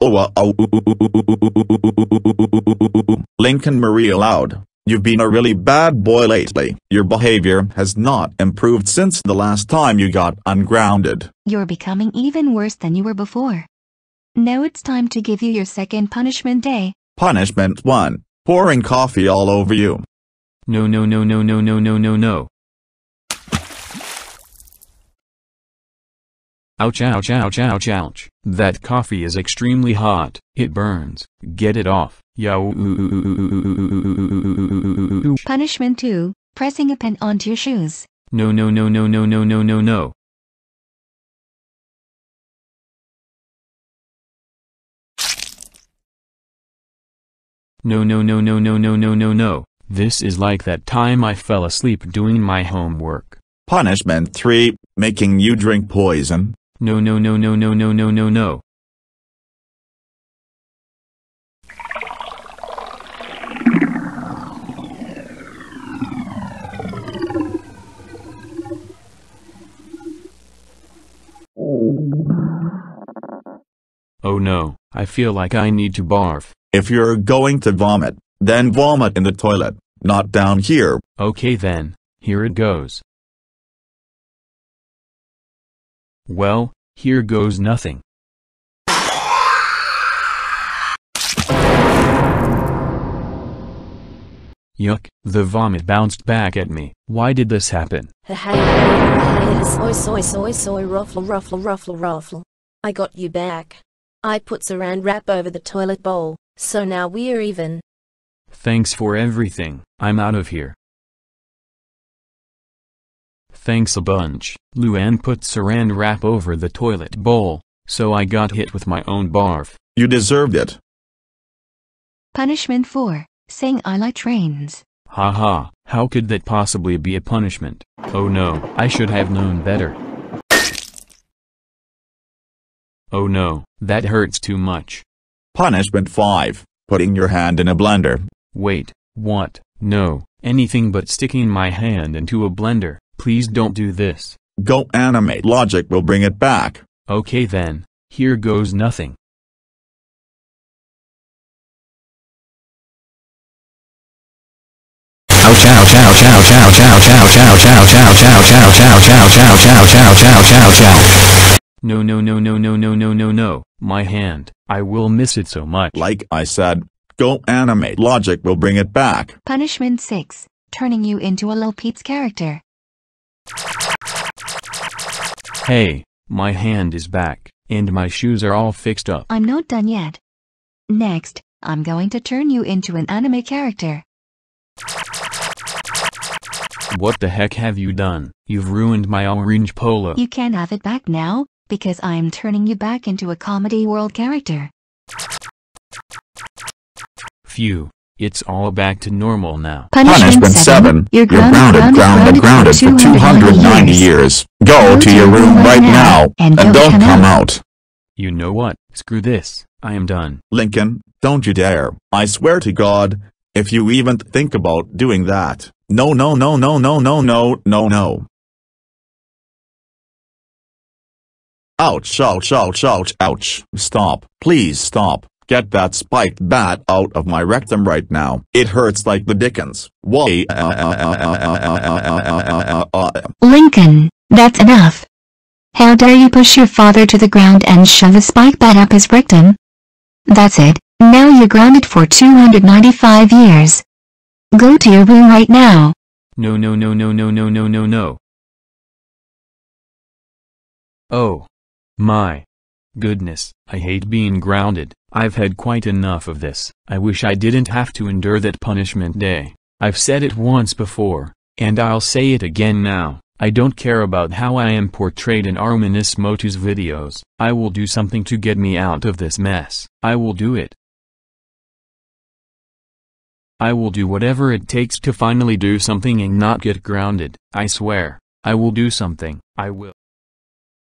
Oh, uh, oh, Lincoln Marie aloud. You've been a really bad boy lately. Your behavior has not improved since the last time you got ungrounded. You're becoming even worse than you were before. Now it's time to give you your second punishment day. Punishment 1. Pouring coffee all over you. No no no no no no no no no. Ouch ouch ouch ouch ouch. That coffee is extremely hot. It burns. Get it off. Yow. Punishment 2. Pressing a pen onto your shoes. No no no no no no no no no. No no no no no no no no no. This is like that time I fell asleep doing my homework. Punishment 3. Making you drink poison. No no no no no no no no no. Oh no, I feel like I need to barf. If you're going to vomit, then vomit in the toilet, not down here. Okay then, here it goes. Well, here goes nothing. Yuck, the vomit bounced back at me. Why did this happen? Soy, soy, soy, soy, ruffle, ruffle, ruffle, ruffle. I got you back. I put saran wrap over the toilet bowl, so now we're even. Thanks for everything, I'm out of here. Thanks a bunch. Luan put saran wrap over the toilet bowl, so I got hit with my own barf. You deserved it. Punishment 4. Saying I like trains. Haha, how could that possibly be a punishment? Oh no, I should have known better. Oh no, that hurts too much. Punishment 5. Putting your hand in a blender. Wait, what? No, anything but sticking my hand into a blender. Please don't do this. Go animate logic will bring it back. Okay then, here goes nothing. Ouch ouch ouch ouch ouch ouch ouch ouch ouch ouch ouch ouch ouch ouch ouch ouch ouch ouch ouch ouch No no no no no no no no no, my hand, I will miss it so much. Like I said, GoAnimate logic will bring it back. Punishment 6. Turning you into a Lil Pete's character. Hey, my hand is back, and my shoes are all fixed up. I'm not done yet. Next, I'm going to turn you into an anime character. What the heck have you done? You've ruined my orange polo. You can have it back now, because I'm turning you back into a comedy world character. Phew, it's all back to normal now. Punishment 7. You're grounded, grounded, grounded for 290 years. Go to your room right now, and don't come out. You know what? Screw this. I am done. Lincoln, don't you dare. I swear to God, if you even think about doing that. No no no no no no no no no. Ouch ouch ouch ouch ouch. Stop. Please stop. Get that spiked bat out of my rectum right now. It hurts like the dickens. Why? Lincoln, that's enough. How dare you push your father to the ground and shove a spike bat up his rectum? That's it, now you're grounded for 295 years. Go to your room right now. No no no no no no no no no. Oh. My. Goodness, I hate being grounded. I've had quite enough of this. I wish I didn't have to endure that punishment day. I've said it once before, and I'll say it again now. I don't care about how I am portrayed in Armen Issmotu's videos. I will do something to get me out of this mess. I will do it. I will do whatever it takes to finally do something and not get grounded. I swear. I will do something. I will.